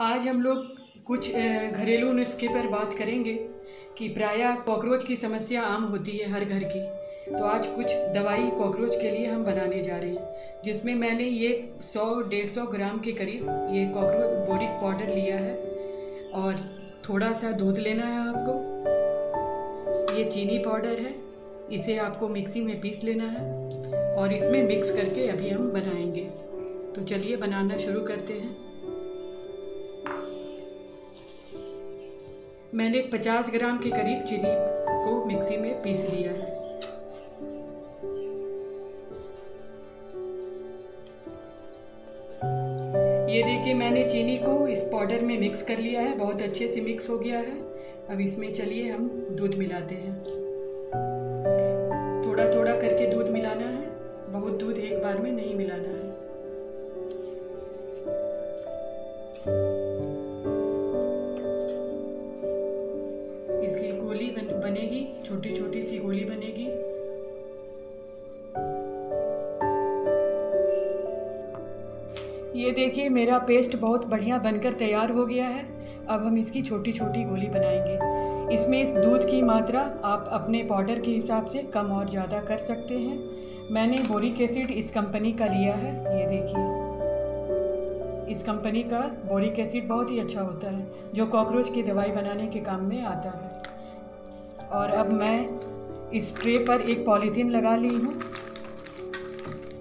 आज हम लोग कुछ घरेलू नुस्खे पर बात करेंगे कि प्रायः कॉकरोच की समस्या आम होती है हर घर की। तो आज कुछ दवाई कॉकरोच के लिए हम बनाने जा रहे हैं, जिसमें मैंने ये 100 डेढ़ सौ ग्राम के करीब ये कॉकरोच बोरिक पाउडर लिया है और थोड़ा सा दूध लेना है आपको। ये चीनी पाउडर है, इसे आपको मिक्सी में पीस लेना है और इसमें मिक्स करके अभी हम बनाएँगे। तो चलिए बनाना शुरू करते हैं। मैंने 50 ग्राम के करीब चीनी को मिक्सी में पीस लिया है। ये देखिए, मैंने चीनी को इस पाउडर में मिक्स कर लिया है। बहुत अच्छे से मिक्स हो गया है। अब इसमें चलिए हम दूध मिलाते हैं। थोड़ा थोड़ा करके दूध मिलाना है। बहुत दूध एक बार में नहीं मिलाना है। छोटी छोटी सी गोली बनेगी। ये देखिए, मेरा पेस्ट बहुत बढ़िया बनकर तैयार हो गया है। अब हम इसकी छोटी छोटी गोली बनाएँगे। इसमें इस दूध की मात्रा आप अपने पाउडर के हिसाब से कम और ज़्यादा कर सकते हैं। मैंने बोरिक एसिड इस कंपनी का लिया है। ये देखिए। इस कंपनी का बोरिक एसिड बहुत ही अच्छा होता है, जो कॉकरोच की दवाई बनाने के काम में आता है। और अब मैं इस ट्रे पर एक पॉलीथीन लगा ली हूँ,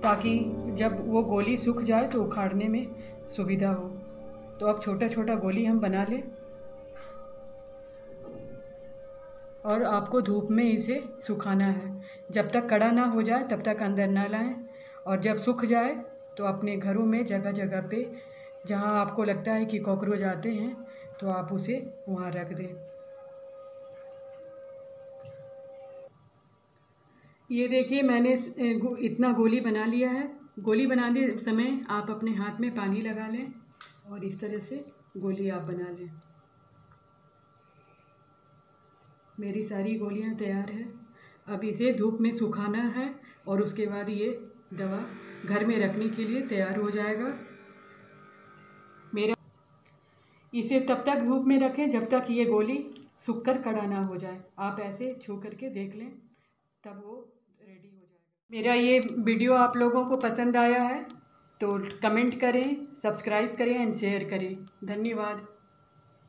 ताकि जब वो गोली सूख जाए तो उखाड़ने में सुविधा हो। तो अब छोटा छोटा गोली हम बना लें और आपको धूप में इसे सुखाना है। जब तक कड़ा ना हो जाए, तब तक अंदर ना लाएँ और जब सूख जाए तो अपने घरों में जगह जगह पे, जहाँ आपको लगता है कि कॉकरोच आते हैं तो आप उसे वहाँ रख दें। ये देखिए, मैंने इतना गोली बना लिया है। गोली बनाने समय आप अपने हाथ में पानी लगा लें और इस तरह से गोली आप बना लें। मेरी सारी गोलियाँ तैयार है। अब इसे धूप में सुखाना है और उसके बाद ये दवा घर में रखने के लिए तैयार हो जाएगा। मेरा इसे तब तक धूप में रखें जब तक ये गोली सूख कर कड़ा ना हो जाए। आप ऐसे छू करके देख लें। तब वो रेडी हो जाएगा। मेरा ये वीडियो आप लोगों को पसंद आया है तो कमेंट करें सब्सक्राइब करें एंड शेयर करें। धन्यवाद।